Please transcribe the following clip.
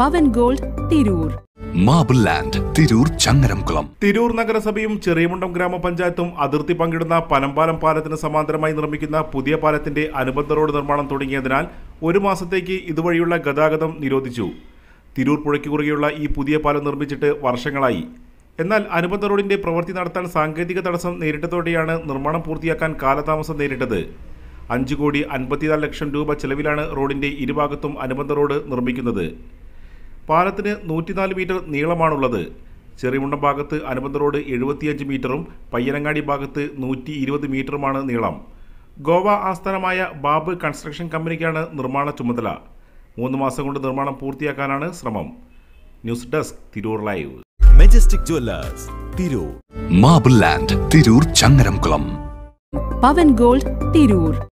Pavan gold Tirur. Marble land Tirur Changaramkulam. Tirur നഗരസഭയും ചെറിയമുണ്ടം ഗ്രാമപഞ്ചായത്തും അതിർത്തി പങ്കിടുന്ന പനമ്പാലം പാലത്തിന് സമാന്തരമായി നിർമ്മിക്കുന്ന പുതിയ പാലത്തിന്റെ അനുബന്ധ റോഡ് നിർമ്മാണം തുടങ്ങിയതിനാൽ ഒരു മാസത്തേക്ക് ഇതുവഴിയുള്ള ഗതാഗതം നിരോധിച്ചു. തിരൂർ പുഴയ്ക്ക് കുറുകെയുള്ള ഈ പുതിയ പാലം നിർമ്മിച്ചിട്ട് വർഷങ്ങളായി. എന്നാൽ അനുബന്ധ റോഡിന്റെ പ്രവൃത്തി നടത്താൻ സാങ്കേതിക തടസ്സം നേരിട്ടതോടെയാണ് നിർമ്മാണം പൂർത്തിയാക്കാൻ കാലതാമസം നേരിട്ടത്. അഞ്ചു കോടി അൻപത്തിനാല് ലക്ഷം രൂപ ചെലവിലാണ് റോഡിന്റെ ഇരുഭാഗത്തും അനുബന്ധ റോഡ് നിർമ്മിക്കുന്നത്. പാലത്തിന് നൂറ്റിനാല് മീറ്റർ നീളമാണുള്ളത്. ചെറിയമുണ്ടം ഭാഗത്ത് അനുബന്ധ റോഡ് എഴുപത്തിയഞ്ച് മീറ്ററും പയ്യനങ്ങാടി ഭാഗത്ത് നൂറ്റി ഇരുപത് മീറ്ററുമാണ് നീളം. ഗോവ ആസ്ഥാനമായ ബാബ് കൺസ്ട്രക്ഷൻ കമ്പനിക്കാണ് നിർമ്മാണ ചുമതല. മൂന്ന് മാസം കൊണ്ട് നിർമ്മാണം പൂർത്തിയാക്കാനാണ് ശ്രമം. News desk Tirur live. Majestic jewellers Tirur. Marble land Tirur Changaramkulam. Pavan gold Tirur.